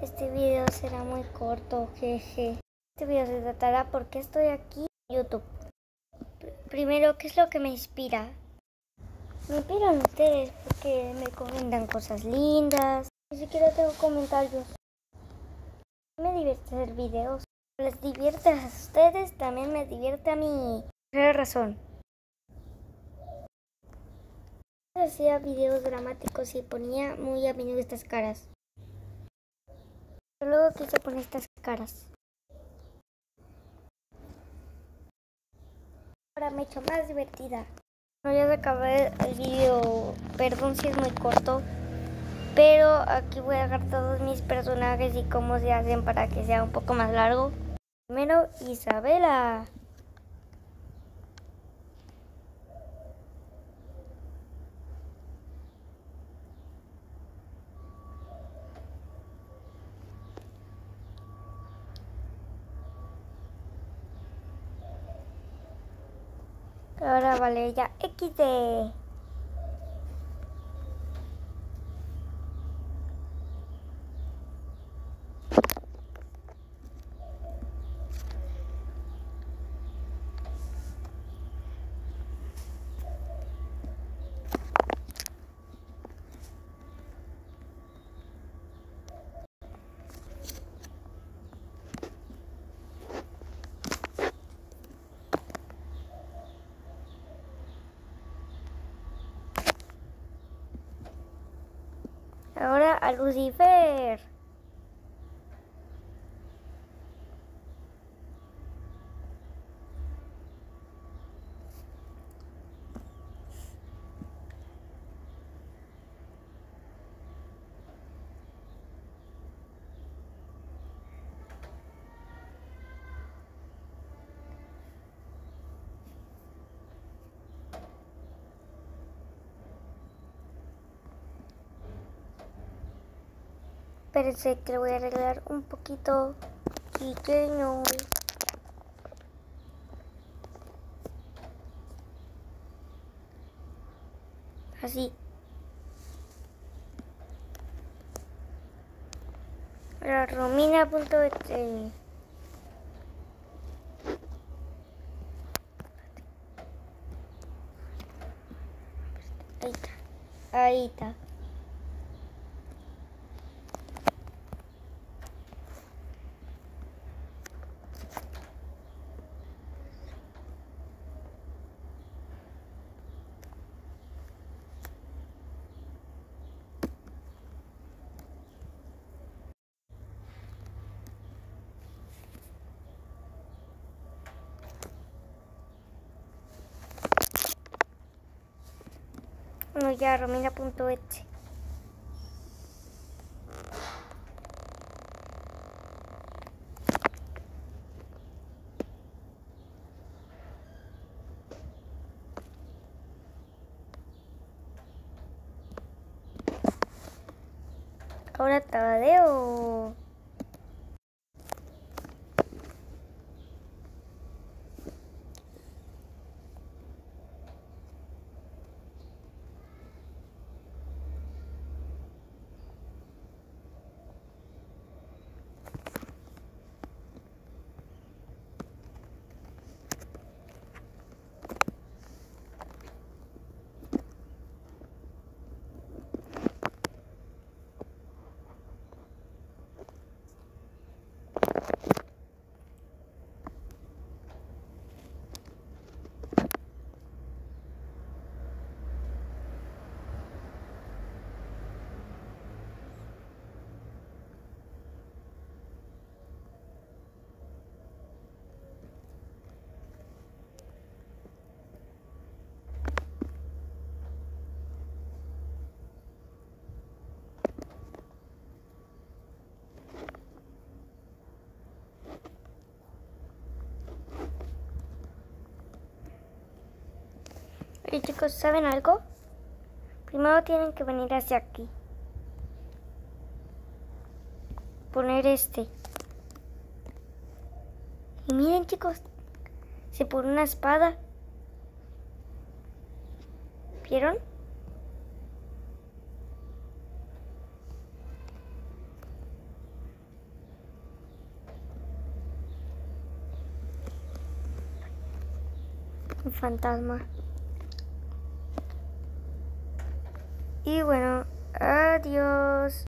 Este video será muy corto, jeje. Este video se tratará por qué estoy aquí en YouTube. Primero, ¿qué es lo que me inspira? Me inspiran ustedes porque me comentan cosas lindas. Ni siquiera tengo comentarios. Me divierte hacer videos. Les divierte a ustedes, también me divierte a mí. Por razón. Hacía videos dramáticos y ponía muy a menudo estas caras. Luego quise poner estas caras. Ahora me he hecho más divertida. No ya se acabé el video. Perdón si es muy corto. Pero aquí voy a dejar todos mis personajes y cómo se hacen para que sea un poco más largo. Primero, Isabela. Ahora Valeria XD. Ahora Lucifer. Espérense que lo voy a arreglar un poquito pequeño. Así. Ahora romina.et Ahí está. Ahí está. Bueno, ya, romina.et. Ahora Tadeo. Chicos, ¿saben algo? Primero tienen que venir hacia aquí. Poner este. Y miren chicos, se pone una espada. ¿Vieron? Un fantasma. Y bueno, adiós.